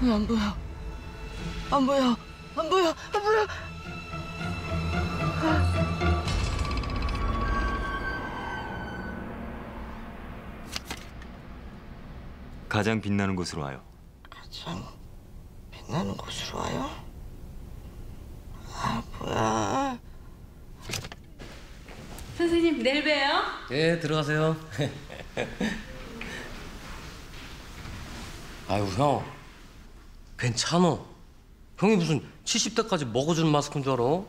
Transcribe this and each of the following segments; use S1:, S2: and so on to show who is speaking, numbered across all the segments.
S1: 안 보여. 안 보여. 안 보여. 안 보여.
S2: 가장 빛나는 곳으로 와요.
S1: 참 빛나는 곳으로 와요? 아 뭐야?
S3: 선생님 내일 봬요.
S4: 예, 들어가세요. 아유, 형. 괜찮어. 형이 무슨 70대까지 먹어주는 마스크인 줄 알아?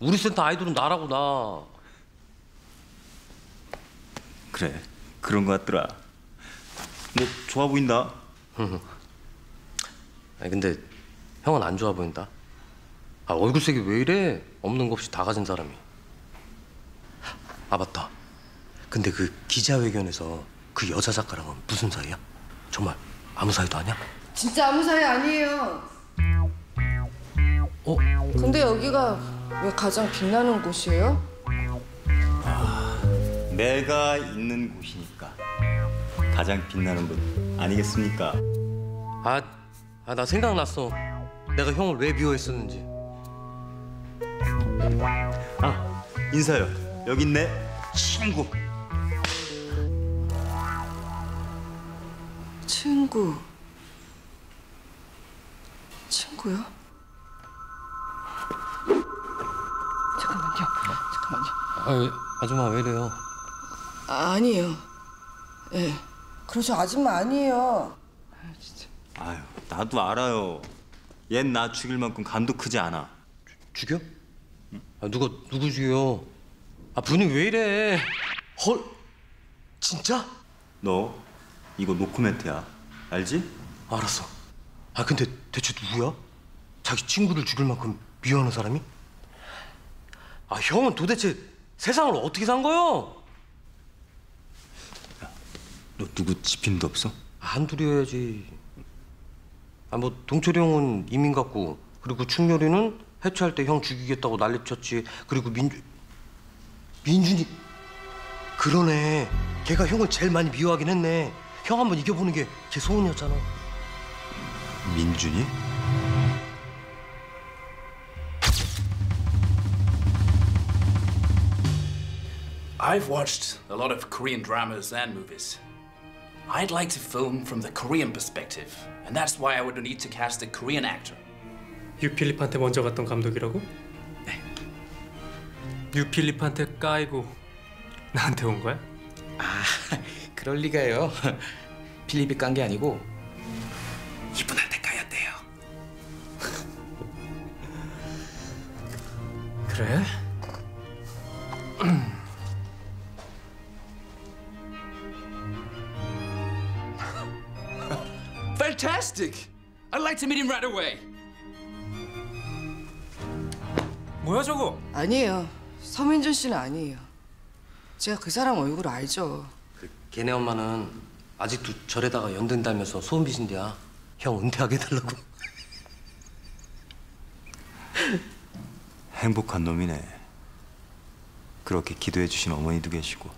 S4: 우리 센터 아이돌은 나라고 나.
S2: 그래, 그런 것 같더라. 뭐 좋아 보인다.
S4: 아니 근데 형은 안 좋아 보인다. 아 얼굴색이 왜 이래? 없는 거 없이 다 가진 사람이. 아 맞다. 근데 그 기자회견에서 그 여자 작가랑은 무슨 사이야? 정말 아무 사이도 아니야?
S5: 진짜 아무 사이 아니에요.
S4: 어?
S5: 근데 여기가 왜 가장 빛나는 곳이에요?
S2: 내가 있는 곳이니까 가장 빛나는 곳 아니겠습니까?
S4: 아, 아 나 생각났어. 내가 형을 왜 미워했었는지.
S2: 아, 인사요. 여기 있네. 친구.
S5: 친구. 친구요? 잠깐만요. 잠깐만요.
S4: 아, 아줌마 왜 이래요?
S5: 아, 아니에요. 예. 그러죠 아줌마 아니에요.
S2: 아유, 나도 알아요. 얜 나 죽일 만큼 간도 크지 않아.
S4: 죽여? 아, 누가 누구 죽여? 아 분위기 왜 이래? 헐, 진짜?
S2: 너 이거 노코멘트야. 알지?
S4: 알았어. 아 근데 대체 누구야? 자기 친구를 죽일 만큼 미워하는 사람이? 아 형은 도대체 세상을 어떻게 산 거요?
S2: 너 누구 지핀도 없어?
S4: 한둘이어야지. 아 뭐 동철이 형은 이민 갔고 그리고 충렬이는 해체할 때 형 죽이겠다고 난리쳤지. 그리고 민주 민준이 그러네. 걔가 형을 제일 많이 미워하긴 했네. 형 한번 이겨보는 게 걔 소원이었잖아.
S2: 민준이?
S6: I've watched a lot of Korean dramas and movies. I'd like to film from the Korean perspective, and that's why I would need to cast a Korean actor.
S7: 유필립한테 먼저 갔던 감독이라고? 네. 유필립한테 까이고 나한테 온 거야?
S8: 아, 그럴 리가요. 필립이 깐 게 아니고 이분한테 까였대요.
S7: 그래?
S6: Fantastic! I'd like to meet him right away.
S7: 뭐야 저거?
S5: 아니에요. 서민준 씨는 아니에요. 제가 그 사람 얼굴 알죠.
S4: 그 걔네 엄마는 아직도 절에다가 연든다면서 소원 비신대야. 형 은퇴하게 해달라고.
S2: 행복한 놈이네. 그렇게 기도해 주신 어머니도 계시고.